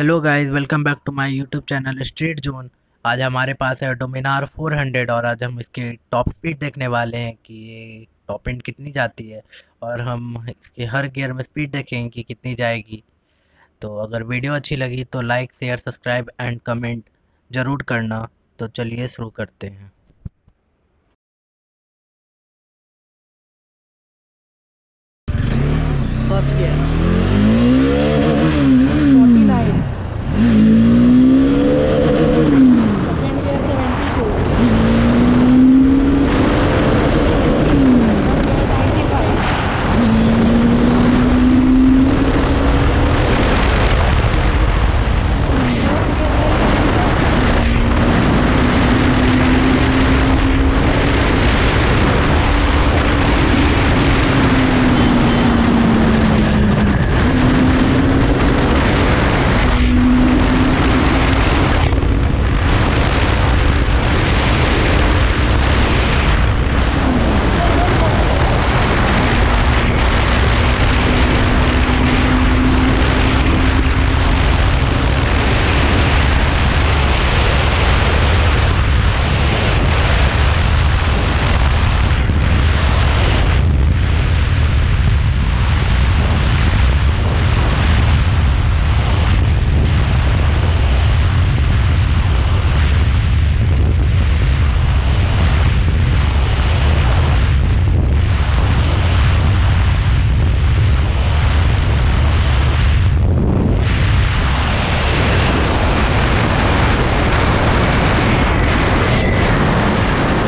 Hello guys welcome back to my YouTube channel street zone आज हमारे पास है डोमिनार 400 और आज हम इसकी टॉप स्पीड देखने वाले हैं कि ये टॉप एंड कितनी जाती है और हम इसके हर गियर में स्पीड देखेंगे कि कितनी जाएगी। तो अगर वीडियो अच्छी लगी तो like share subscribe and comment ज़रूर करना। तो चलिए शुरू करते हैं। First gear